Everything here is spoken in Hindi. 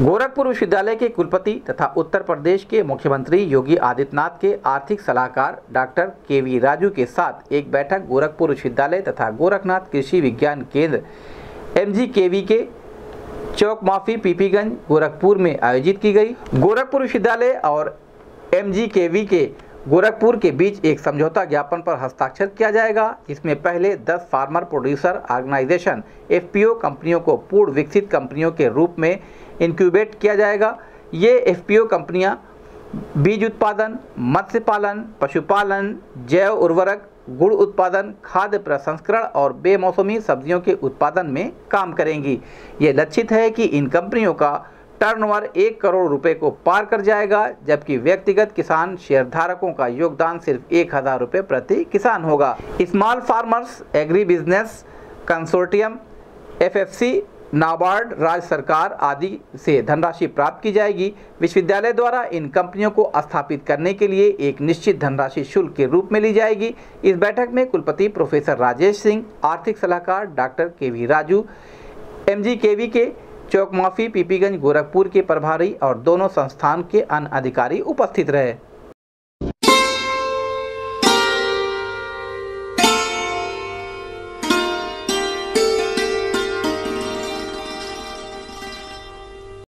गोरखपुर विश्वविद्यालय के कुलपति तथा उत्तर प्रदेश के मुख्यमंत्री योगी आदित्यनाथ के आर्थिक सलाहकार डॉक्टर के वी राजू के साथ एक बैठक गोरखपुर विश्वविद्यालय तथा गोरखनाथ कृषि विज्ञान केंद्र एम के के चौक माफ़ी पीपीगंज गोरखपुर में आयोजित की गई। गोरखपुर विश्वविद्यालय और एम के के गोरखपुर के बीच एक समझौता ज्ञापन पर हस्ताक्षर किया जाएगा, जिसमें पहले 10 फार्मर प्रोड्यूसर ऑर्गेनाइजेशन एफपीओ कंपनियों को पूर्ण विकसित कंपनियों के रूप में इंक्यूबेट किया जाएगा। ये एफपीओ कंपनियाँ बीज उत्पादन, मत्स्य पालन, पशुपालन, जैव उर्वरक, गुड़ उत्पादन, खाद्य प्रसंस्करण और बेमौसमी सब्जियों के उत्पादन में काम करेंगी। ये लक्षित है कि इन कंपनियों का टर्नओवर एक करोड़ रुपए को पार कर जाएगा, जबकि व्यक्तिगत किसान शेयरधारकों का योगदान सिर्फ़ एक हज़ार रुपये प्रति किसान होगा। Small farmers agri business consortium, FFC NABARD, राज्य सरकार आदि से धनराशि प्राप्त की जाएगी। विश्वविद्यालय द्वारा इन कंपनियों को स्थापित करने के लिए एक निश्चित धनराशि शुल्क के रूप में ली जाएगी। इस बैठक में कुलपति प्रोफेसर राजेश सिंह, आर्थिक सलाहकार डॉक्टर के वी राजू एम जी के वी चौक माफ़ी पीपीगंज गोरखपुर के प्रभारी और दोनों संस्थान के अन्य अधिकारी उपस्थित रहे।